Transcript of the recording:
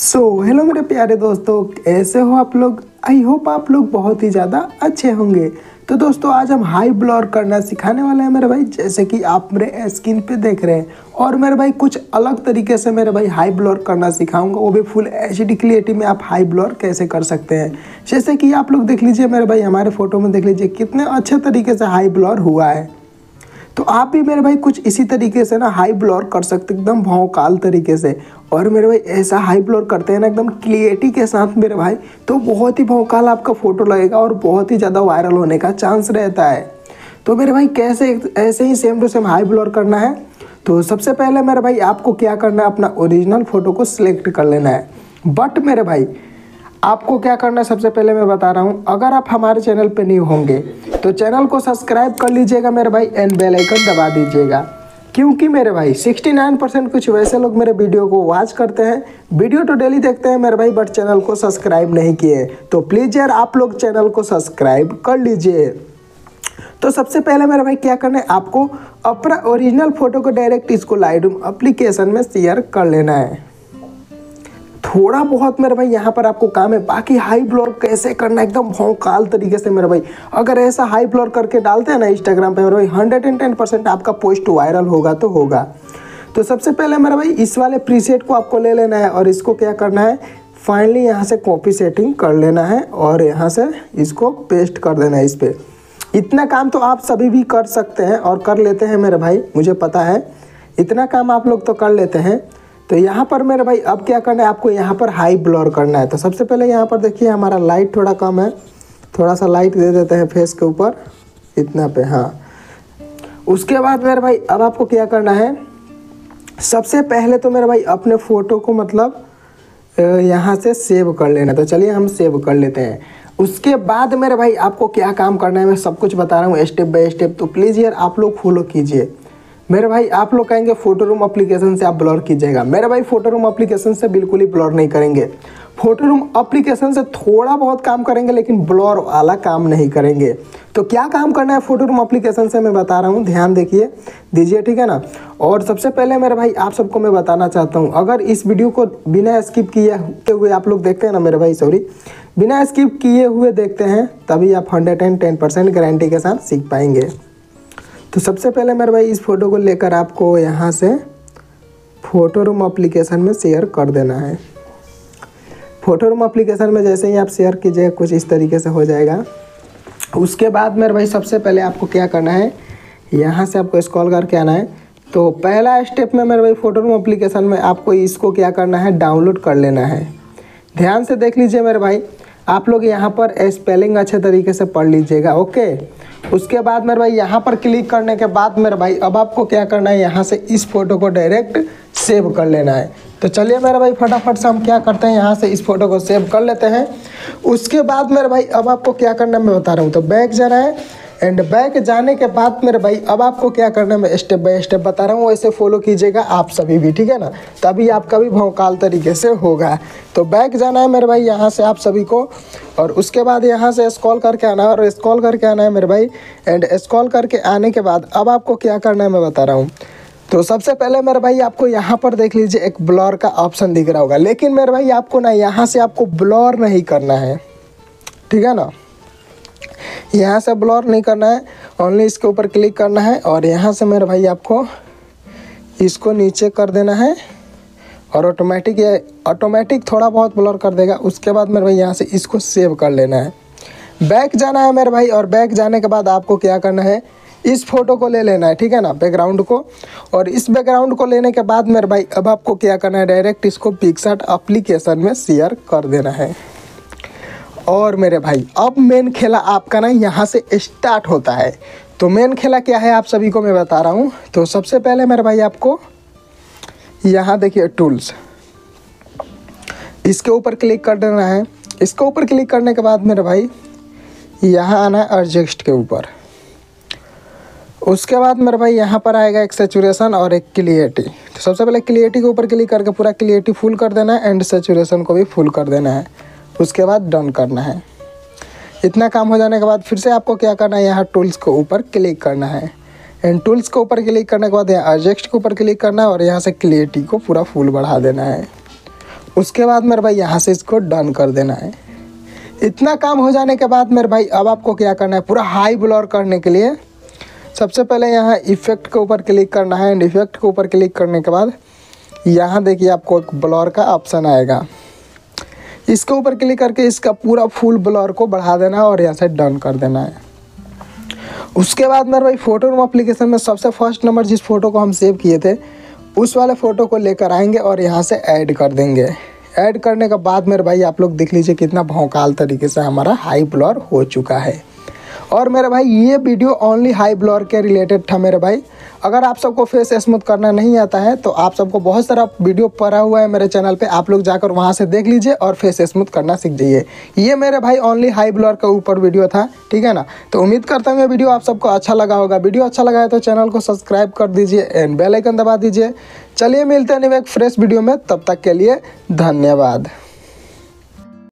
So hello मेरे प्यारे दोस्तों, कैसे हो आप लोग? आई होप आप लोग बहुत ही ज़्यादा अच्छे होंगे। तो दोस्तों, आज हम हाई ब्लर करना सिखाने वाले हैं मेरे भाई, जैसे कि आप मेरे स्क्रीन पे देख रहे हैं। और मेरे भाई, कुछ अलग तरीके से मेरे भाई हाई ब्लर करना सिखाऊँगा। वो भी फुल एच डी क्लियरिटी में आप हाई ब्लर कैसे कर सकते हैं। जैसे कि आप लोग देख लीजिए मेरे भाई, हमारे फ़ोटो में देख लीजिए कितने अच्छे तरीके से हाई ब्लर हुआ है। तो आप भी मेरे भाई कुछ इसी तरीके से ना हाई ब्लर कर सकते, एकदम भौकाल तरीके से। और मेरे भाई ऐसा हाई ब्लर करते हैं ना, एकदम क्लियरिटी के साथ मेरे भाई तो बहुत ही भौकाल आपका फ़ोटो लगेगा और बहुत ही ज़्यादा वायरल होने का चांस रहता है। तो मेरे भाई कैसे ऐसे ही same to same high blur करना है? तो सबसे पहले मेरे भाई आपको क्या करना है, अपना ओरिजिनल फ़ोटो को सिलेक्ट कर लेना है। बट मेरे भाई आपको क्या करना है? सबसे पहले मैं बता रहा हूँ, अगर आप हमारे चैनल पर न्यू होंगे तो चैनल को सब्सक्राइब कर लीजिएगा मेरे भाई एंड बेल आइकन दबा दीजिएगा। क्योंकि मेरे भाई 69 परसेंट कुछ वैसे लोग मेरे वीडियो को वॉच करते हैं। वीडियो तो डेली देखते हैं मेरे भाई बट चैनल को सब्सक्राइब नहीं किए तो प्लीज़ यार, आप लोग चैनल को सब्सक्राइब कर लीजिए। तो सबसे पहले मेरे भाई, क्या करना है? आपको अपना ओरिजिनल फ़ोटो को डायरेक्ट इसको लाइट अप्लीकेशन में शेयर कर लेना है। थोड़ा बहुत मेरे भाई यहाँ पर आपको काम है। बाकी हाई ब्लर कैसे करना एकदम भौकाल तरीके से मेरे भाई। अगर ऐसा हाई ब्लर करके डालते हैं ना इंस्टाग्राम पे, मेरे भाई हंड्रेड एंड टेन परसेंट आपका पोस्ट वायरल होगा तो होगा। तो सबसे पहले मेरा भाई, इस वाले प्रीसेट को आपको ले लेना है और इसको क्या करना है? फाइनली यहाँ से कॉपी सेटिंग कर लेना है और यहाँ से इसको पेस्ट कर देना है इस पर इतना काम तो आप सभी भी कर सकते हैं और कर लेते हैं मेरे भाई, मुझे पता है। इतना काम आप लोग तो कर लेते हैं। तो यहाँ पर मेरे भाई, अब क्या करना है? आपको यहाँ पर हाई ब्लर करना है। तो सबसे पहले यहाँ पर देखिए, हमारा लाइट थोड़ा कम है। थोड़ा सा लाइट दे देते हैं फेस के ऊपर। इतना पे हाँ। उसके बाद मेरे भाई, अब आपको क्या करना है? सबसे पहले तो मेरे भाई, अपने फ़ोटो को मतलब यहाँ से सेव कर लेना। तो चलिए हम सेव कर लेते हैं। उसके बाद मेरे भाई, आपको क्या काम करना है? मैं सब कुछ बता रहा हूँ स्टेप बाय स्टेप तो प्लीज़ यार, आप लोग फॉलो कीजिए। मेरे भाई, आप लोग कहेंगे फ़ोटो रूम अप्लीकेशन से आप ब्लर कीजिएगा। मेरे भाई फ़ोटो रूम अप्लीकेशन से बिल्कुल ही ब्लॉर नहीं करेंगे। फ़ोटो रूम अप्लीकेशन से थोड़ा बहुत काम करेंगे, लेकिन ब्लॉर वाला काम नहीं करेंगे। तो क्या काम करना है फ़ोटो रूम अप्लीकेशन से, मैं बता रहा हूँ, ध्यान देखिए, दीजिए, ठीक है ना? और सबसे पहले मेरे भाई, आप सबको मैं बताना चाहता हूँ, अगर इस वीडियो को बिना स्किप किए हुए आप लोग देखते हैं ना, मेरे भाई सॉरी बिना स्किप किए हुए देखते हैं, तभी आप hundred and ten percent guarantee के साथ सीख पाएँगे। तो सबसे पहले मेरे भाई, इस फ़ोटो को लेकर आपको यहाँ से फ़ोटो रूम अप्लीकेशन में शेयर कर देना है। फ़ोटो रूम अप्लीकेशन में जैसे ही आप शेयर कीजिएगा कुछ इस तरीके से हो जाएगा। उसके बाद मेरे भाई, सबसे पहले आपको क्या करना है, यहाँ से आपको स्कॉल करके आना है। तो पहला स्टेप में मेरे भाई फ़ोटो रूम अप्लीकेशन में आपको इसको क्या करना है डाउनलोड कर लेना है। ध्यान से देख लीजिए मेरे भाई आप लोग यहाँ पर स्पेलिंग अच्छे तरीके से पढ़ लीजिएगा ओके उसके बाद मेरे भाई यहाँ पर क्लिक करने के बाद मेरे भाई, अब आपको क्या करना है, यहाँ से इस फ़ोटो को डायरेक्ट सेव कर लेना है। तो चलिए मेरे भाई, फटाफट से हम क्या करते हैं, यहाँ से इस फ़ोटो को सेव कर लेते हैं। उसके बाद मेरे भाई, अब आपको क्या करना है, मैं बता रहा हूँ। तो बैग जाना है एंड बैक जाने के बाद मेरे भाई, अब आपको क्या करना है, मैं स्टेप बाय स्टेप बता रहा हूँ, वैसे फॉलो कीजिएगा आप सभी भी, ठीक है ना? तभी आपका भी भौकाल तरीके से होगा। तो बैक जाना है मेरे भाई, यहाँ से आप सभी को, और उसके बाद यहाँ से स्कॉल करके आना है, और स्कॉल करके आना है मेरे भाई। एंड स्कॉल करके आने के बाद अब आपको क्या करना है, मैं बता रहा हूँ। तो सबसे पहले मेरे भाई, आपको यहाँ पर देख लीजिए, एक ब्लॉर का ऑप्शन दिख रहा होगा। लेकिन मेरे भाई, आपको ना यहाँ से आपको ब्लॉर नहीं करना है, ठीक है ना? यहाँ से ब्लर नहीं करना है ओनली इसके ऊपर क्लिक करना है और यहाँ से मेरे भाई आपको इसको नीचे कर देना है और ऑटोमेटिक ये ऑटोमेटिक थोड़ा बहुत ब्लर कर देगा, उसके बाद मेरे भाई यहाँ से इसको सेव कर लेना है। बैक जाना है मेरे भाई और बैक जाने के बाद आपको क्या करना है, इस फ़ोटो को ले लेना है, ठीक है ना बैकग्राउंड को। और इस बैकग्राउंड को लेने के बाद मेरे भाई अब आपको क्या करना है डायरेक्ट इसको पिक्सट अप्लीकेशन में शेयर कर देना है। और मेरे भाई, अब मेन खेला आपका ना यहाँ से स्टार्ट होता है। तो मेन खेला क्या है आप सभी को मैं बता रहा हूँ। तो सबसे पहले मेरे भाई आपको यहाँ देखिए टूल्स इसके ऊपर क्लिक कर देना है। इसके ऊपर क्लिक करने के बाद मेरे भाई, यहाँ आना है एडजस्ट के ऊपर। उसके बाद मेरे भाई यहाँ पर आएगा एक सेचुरेशन और एक क्लियरिटी तो सबसे पहले क्लियरिटी के ऊपर क्लिक करके पूरा क्लियरिटी फुल कर देना है एंड सेचुरेशन को भी फुल कर देना है। उसके बाद डन करना है। इतना काम हो जाने के बाद फिर से आपको क्या करना है? यहाँ टूल्स के ऊपर क्लिक करना है। एंड टूल्स के ऊपर क्लिक करने के बाद यहाँ एडजस्ट के ऊपर क्लिक करना है और यहाँ से क्लियरिटी को पूरा फुल बढ़ा देना है। उसके बाद मेरे भाई यहाँ से इसको डन कर देना है। इतना काम हो जाने के बाद मेरे भाई अब आपको क्या करना है? पूरा हाई ब्लॉर करने के लिए सबसे पहले यहाँ इफ़ेक्ट के ऊपर क्लिक करना है। एंड इफ़ेक्ट के ऊपर क्लिक करने के बाद यहाँ देखिए आपको एक ब्लॉर का ऑप्शन आएगा। इसके ऊपर क्लिक करके इसका पूरा फुल ब्लर को बढ़ा देना है और यहाँ से डन कर देना है। उसके बाद मेरे भाई फ़ोटो रूम अप्लीकेशन में सबसे फ़र्स्ट नंबर जिस फ़ोटो को हम सेव किए थे, उस वाले फ़ोटो को लेकर आएँगे और यहाँ से ऐड कर देंगे। ऐड करने के बाद मेरे भाई आप लोग देख लीजिए कितना भौकाल तरीके से हमारा हाई ब्लर हो चुका है। और मेरे भाई, ये वीडियो ओनली हाई ब्लर के रिलेटेड था मेरे भाई। अगर आप सबको फेस स्मूथ करना नहीं आता है तो आप सबको बहुत सारा वीडियो पड़ा हुआ है मेरे चैनल पे। आप लोग जाकर वहाँ से देख लीजिए और फेस स्मूथ करना सीख जाइए। ये मेरे भाई ओनली हाई ब्लर के ऊपर वीडियो था, ठीक है ना? तो उम्मीद करता हूँ ये वीडियो आप सबको अच्छा लगा होगा। वीडियो अच्छा लगा है तो चैनल को सब्सक्राइब कर दीजिए एंड बेलाइकन दबा दीजिए। चलिए मिलते हैं एक फ्रेश वीडियो में। तब तक के लिए धन्यवाद।